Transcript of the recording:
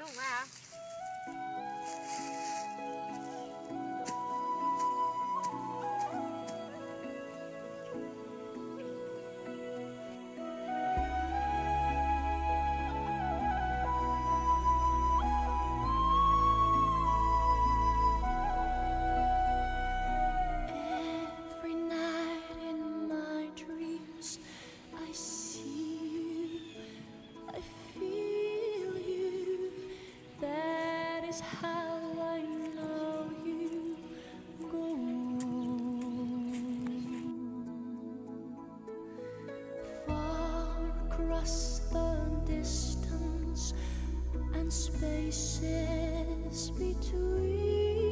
still laugh. Across the distance and spaces between